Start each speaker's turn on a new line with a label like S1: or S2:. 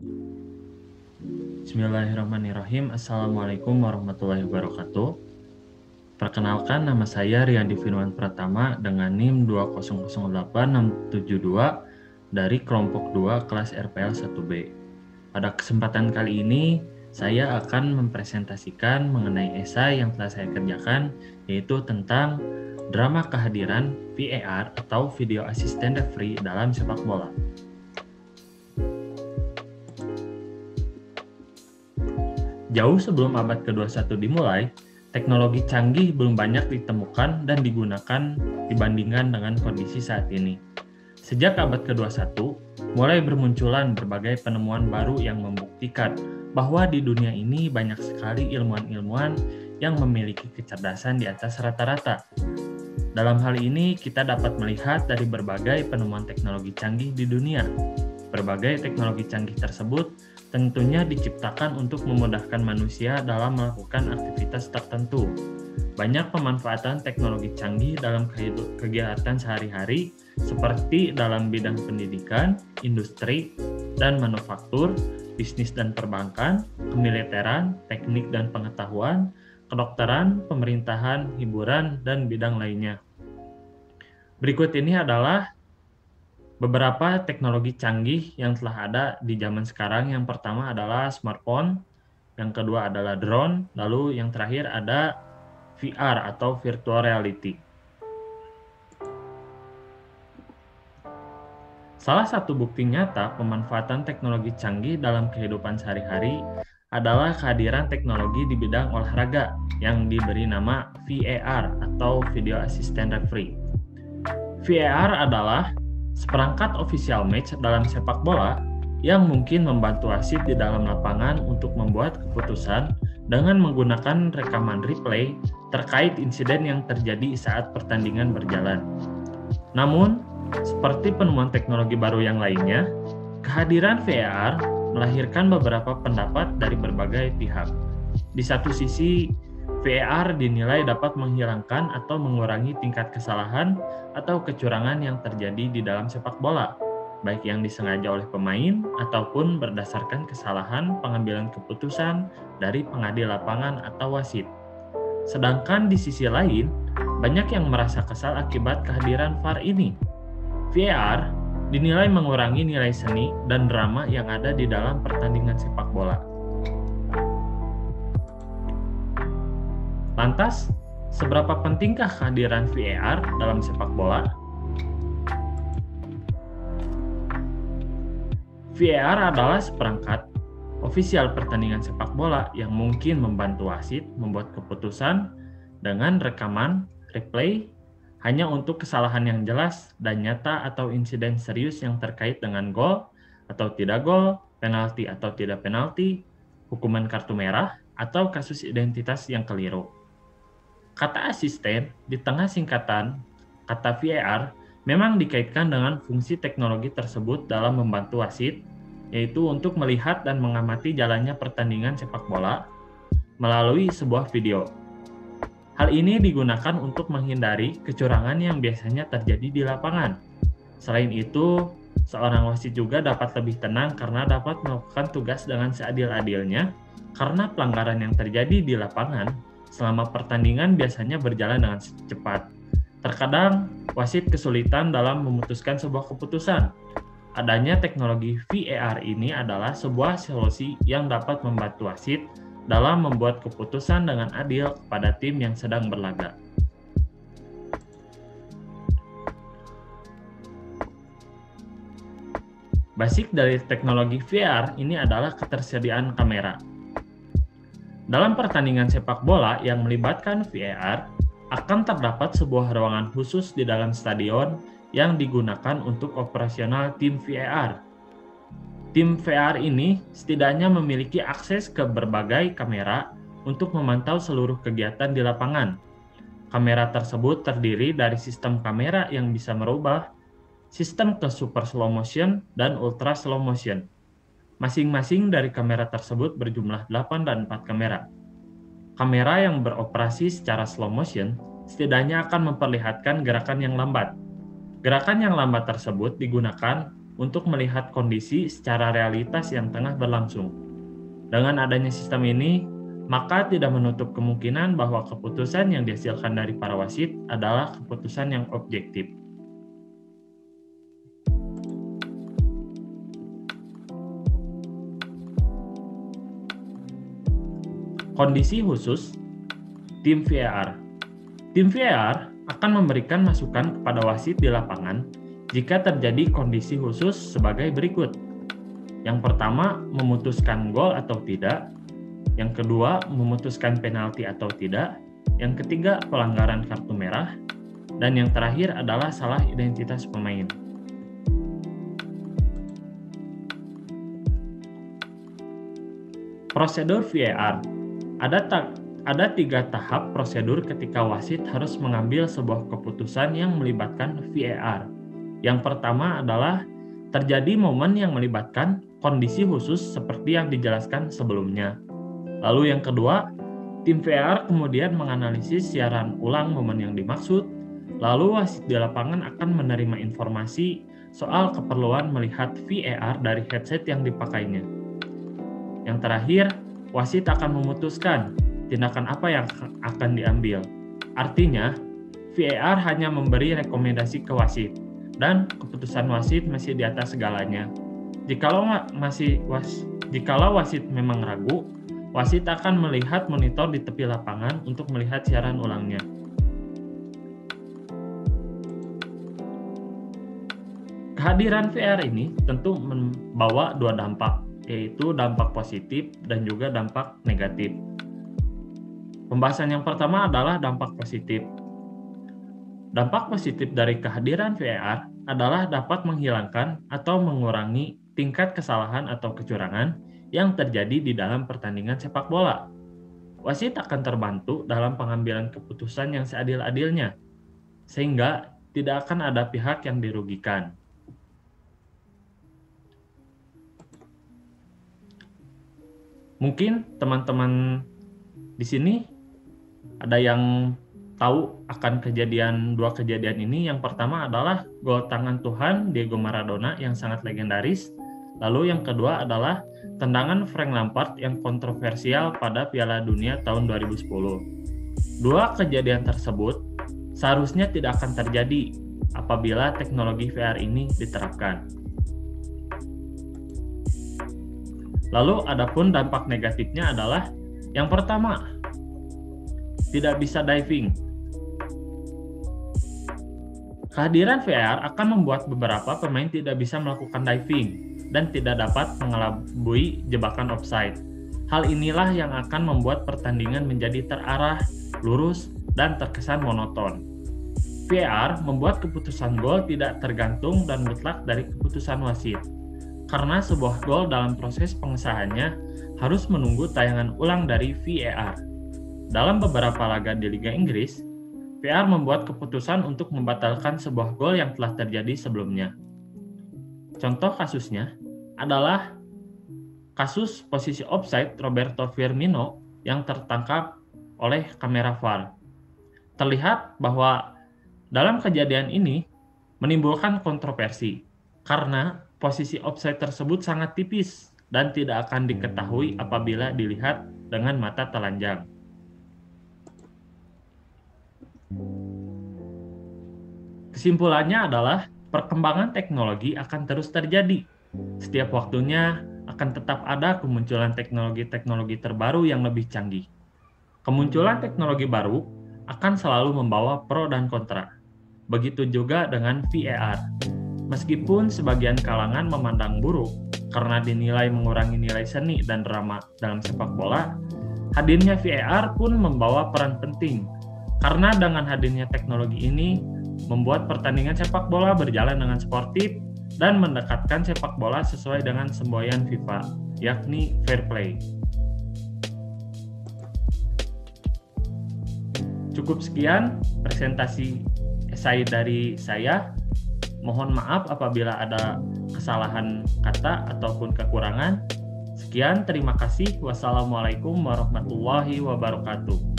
S1: Bismillahirrahmanirrahim. Assalamualaikum warahmatullahi wabarakatuh. Perkenalkan nama saya Riyandi Firman Pratama dengan NIM 2008672 dari kelompok 2 kelas RPL 1B. Pada kesempatan kali ini, saya akan mempresentasikan mengenai esai yang telah saya kerjakan, yaitu tentang drama kehadiran VAR atau Video Assistant Referee dalam sepak bola. Jauh sebelum abad ke-21 dimulai, teknologi canggih belum banyak ditemukan dan digunakan dibandingkan dengan kondisi saat ini. Sejak abad ke-21, mulai bermunculan berbagai penemuan baru yang membuktikan bahwa di dunia ini banyak sekali ilmuwan-ilmuwan yang memiliki kecerdasan di atas rata-rata. Dalam hal ini, kita dapat melihat dari berbagai penemuan teknologi canggih di dunia. Berbagai teknologi canggih tersebut tentunya diciptakan untuk memudahkan manusia dalam melakukan aktivitas tertentu. Banyak pemanfaatan teknologi canggih dalam kegiatan sehari-hari seperti dalam bidang pendidikan, industri, dan manufaktur, bisnis dan perbankan, kemiliteran, teknik dan pengetahuan, kedokteran, pemerintahan, hiburan, dan bidang lainnya. Berikut ini adalah beberapa teknologi canggih yang telah ada di zaman sekarang. Yang pertama adalah smartphone, yang kedua adalah drone, lalu yang terakhir ada VR atau virtual reality. Salah satu bukti nyata pemanfaatan teknologi canggih dalam kehidupan sehari-hari adalah kehadiran teknologi di bidang olahraga yang diberi nama VAR atau Video Assistant Referee. VAR adalah seperangkat official match dalam sepak bola yang mungkin membantu wasit di dalam lapangan untuk membuat keputusan dengan menggunakan rekaman replay terkait insiden yang terjadi saat pertandingan berjalan. Namun, seperti penemuan teknologi baru yang lainnya, kehadiran VAR melahirkan beberapa pendapat dari berbagai pihak. Di satu sisi, VAR dinilai dapat menghilangkan atau mengurangi tingkat kesalahan atau kecurangan yang terjadi di dalam sepak bola, baik yang disengaja oleh pemain ataupun berdasarkan kesalahan pengambilan keputusan dari pengadil lapangan atau wasit. Sedangkan di sisi lain, banyak yang merasa kesal akibat kehadiran VAR ini. VAR dinilai mengurangi nilai seni dan drama yang ada di dalam pertandingan sepak bola. Lantas, seberapa pentingkah kehadiran VAR dalam sepak bola? VAR adalah seperangkat ofisial pertandingan sepak bola yang mungkin membantu wasit membuat keputusan dengan rekaman, replay, hanya untuk kesalahan yang jelas dan nyata atau insiden serius yang terkait dengan gol atau tidak gol, penalti atau tidak penalti, hukuman kartu merah, atau kasus identitas yang keliru. Kata asisten di tengah singkatan kata VAR memang dikaitkan dengan fungsi teknologi tersebut dalam membantu wasit, yaitu untuk melihat dan mengamati jalannya pertandingan sepak bola melalui sebuah video. Hal ini digunakan untuk menghindari kecurangan yang biasanya terjadi di lapangan. Selain itu, seorang wasit juga dapat lebih tenang karena dapat melakukan tugas dengan seadil-adilnya karena pelanggaran yang terjadi di lapangan selama pertandingan biasanya berjalan dengan cepat. Terkadang, wasit kesulitan dalam memutuskan sebuah keputusan. Adanya teknologi VAR ini adalah sebuah solusi yang dapat membantu wasit dalam membuat keputusan dengan adil kepada tim yang sedang berlaga. Basic dari teknologi VR ini adalah ketersediaan kamera. Dalam pertandingan sepak bola yang melibatkan VAR, akan terdapat sebuah ruangan khusus di dalam stadion yang digunakan untuk operasional tim VAR. Tim VAR ini setidaknya memiliki akses ke berbagai kamera untuk memantau seluruh kegiatan di lapangan. Kamera tersebut terdiri dari sistem kamera yang bisa merubah sistem ke super slow motion dan ultra slow motion. Masing-masing dari kamera tersebut berjumlah 8 dan 4 kamera. Kamera yang beroperasi secara slow motion setidaknya akan memperlihatkan gerakan yang lambat. Gerakan yang lambat tersebut digunakan untuk melihat kondisi secara realitas yang tengah berlangsung. Dengan adanya sistem ini, maka tidak menutup kemungkinan bahwa keputusan yang dihasilkan dari para wasit adalah keputusan yang objektif. Kondisi khusus tim VAR. Tim VAR akan memberikan masukan kepada wasit di lapangan jika terjadi kondisi khusus sebagai berikut. Yang pertama, memutuskan gol atau tidak. Yang kedua, memutuskan penalti atau tidak. Yang ketiga, pelanggaran kartu merah. Dan yang terakhir adalah salah identitas pemain. Prosedur VAR. Ada tak ada tiga tahap prosedur ketika wasit harus mengambil sebuah keputusan yang melibatkan VAR. Yang pertama adalah terjadi momen yang melibatkan kondisi khusus seperti yang dijelaskan sebelumnya. Lalu yang kedua, tim VAR kemudian menganalisis siaran ulang momen yang dimaksud, lalu wasit di lapangan akan menerima informasi soal keperluan melihat VAR dari headset yang dipakainya. Yang terakhir, wasit akan memutuskan tindakan apa yang akan diambil. Artinya, VAR hanya memberi rekomendasi ke wasit, dan keputusan wasit masih di atas segalanya. Jikalau masih was, jikalau wasit memang ragu, wasit akan melihat monitor di tepi lapangan untuk melihat siaran ulangnya. Kehadiran VR ini tentu membawa dua dampak, yaitu dampak positif dan juga dampak negatif. Pembahasan yang pertama adalah dampak positif. Dampak positif dari kehadiran VAR adalah dapat menghilangkan atau mengurangi tingkat kesalahan atau kecurangan yang terjadi di dalam pertandingan sepak bola. Wasit akan terbantu dalam pengambilan keputusan yang seadil-adilnya, sehingga tidak akan ada pihak yang dirugikan. Mungkin teman-teman di sini ada yang tahu akan kejadian dua kejadian ini. Yang pertama adalah gol tangan Tuhan Diego Maradona yang sangat legendaris. Lalu yang kedua adalah tendangan Frank Lampard yang kontroversial pada Piala Dunia tahun 2010. Dua kejadian tersebut seharusnya tidak akan terjadi apabila teknologi VR ini diterapkan. Lalu adapun dampak negatifnya adalah yang pertama, tidak bisa diving Kehadiran VR akan membuat beberapa pemain tidak bisa melakukan diving dan tidak dapat mengelabui jebakan offside. Hal inilah yang akan membuat pertandingan menjadi terarah, lurus, dan terkesan monoton. VR membuat keputusan gol tidak tergantung dan mutlak dari keputusan wasit. Karena sebuah gol dalam proses pengesahannya harus menunggu tayangan ulang dari VAR. Dalam beberapa laga di Liga Inggris, VR membuat keputusan untuk membatalkan sebuah gol yang telah terjadi sebelumnya. Contoh kasusnya adalah kasus posisi offside Roberto Firmino yang tertangkap oleh kamera VAR. Terlihat bahwa dalam kejadian ini menimbulkan kontroversi karena posisi offside tersebut sangat tipis dan tidak akan diketahui apabila dilihat dengan mata telanjang. Kesimpulannya adalah perkembangan teknologi akan terus terjadi. Setiap waktunya akan tetap ada kemunculan teknologi-teknologi terbaru yang lebih canggih. Kemunculan teknologi baru akan selalu membawa pro dan kontra. Begitu juga dengan VAR. Meskipun sebagian kalangan memandang buruk karena dinilai mengurangi nilai seni dan drama dalam sepak bola, hadirnya VAR pun membawa peran penting karena dengan hadirnya teknologi ini membuat pertandingan sepak bola berjalan dengan sportif dan mendekatkan sepak bola sesuai dengan semboyan FIFA, yakni fair play. Cukup sekian presentasi esai dari saya. Mohon maaf apabila ada kesalahan kata ataupun kekurangan. Sekian, terima kasih. Wassalamualaikum warahmatullahi wabarakatuh.